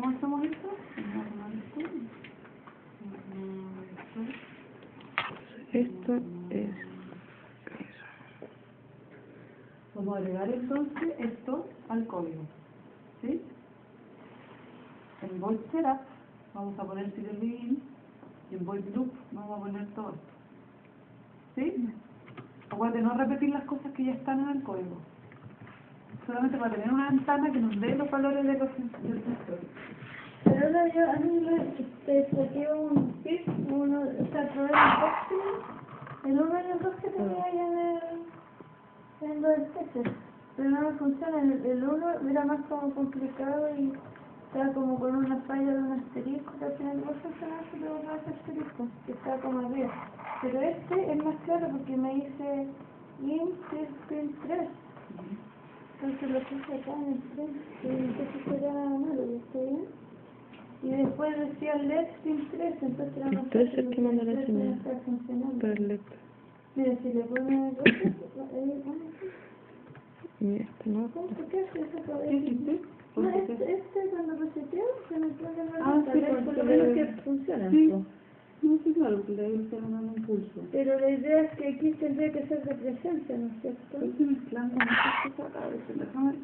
¿Cómo hacemos esto? Esto. Es... Vamos a agregar entonces esto al código. ¿Sí? En void setup vamos a poner serial begin y en void loop vamos a poner todo esto. ¿Sí? Acuérdate no repetir las cosas que ya están en el código. Solamente para tener una ventana que nos dé los valores de los ahora yo a mí me saqué un tip, uno, o sea, probé el dos, el uno y el dos que tenía ahí en el, en los especies. Pero no me funciona, el, el uno era más como complicado y estaba como con una falla de un asterisco, que al final no funcionaba si le borraba ese asterisco, que estaba como arriba. Pero este es más claro porque me dice int print 3. Entonces lo puse acá en el print, y entonces era malo, ¿ya está bien? Y después decía LED Spin 3, entonces era más Este es el que manda la el señal. no está funcionando. Para el lector. Mira, si le pones dos, ahí, Y esto no. ¿cómo se qué hace ¿Por qué? este, este cuando reseteo se me pone mal. Ah, sí, por lo menos que funciona. Sí. No, sí, claro, porque dando un impulso. Pero la idea es que aquí tendría que ser de presencia, ¿no es cierto? Estoy mezclando muchas cosas acá, a veces, déjame